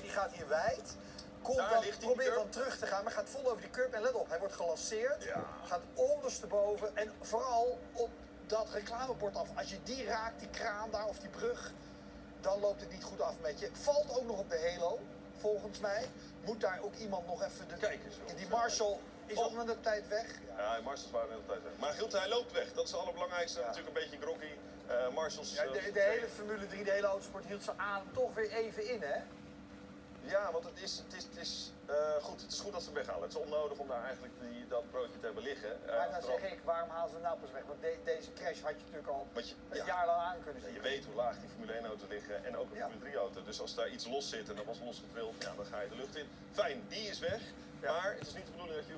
Die gaat hier wijd. Komt dan, probeert dan terug te gaan, maar gaat vol over die curb. En let op, hij wordt gelanceerd. Ja. Gaat ondersteboven. En vooral op dat reclamebord af. Als je die raakt, die kraan daar of die brug, dan loopt het niet goed af met je. Valt ook nog op de halo, volgens mij. Moet daar ook iemand nog even... De... Kijk eens. Die Marshall is ook met de tijd weg. Ja, Marshals waren de hele tijd weg. Maar Gilte, hij loopt weg. Dat is het allerbelangrijkste. Ja. Natuurlijk een beetje groggy. Eh Marshalls... Ja, eh, de, de hele Formule 3, de hele autosport hield ze aan toch weer even in, hè? Ja, want het is, het is, het is eh, goed. Het is goed dat ze hem weghalen. Het is onnodig om daar eigenlijk die, dat broodje te hebben liggen. Eh, Maar dan zeg ik, waarom halen ze nou pas weg? Want de- deze crash had je natuurlijk al je- een ja. jaar lang aan kunnen zien. je weet hoe laag die Formule 1 auto liggen en ook een Ja. Formule 3 auto. Dus als daar iets los zit en dat was losgetrild, ja, dan ga je de lucht in. Fijn, die is weg. Ja. Maar het is niet de bedoeling dat je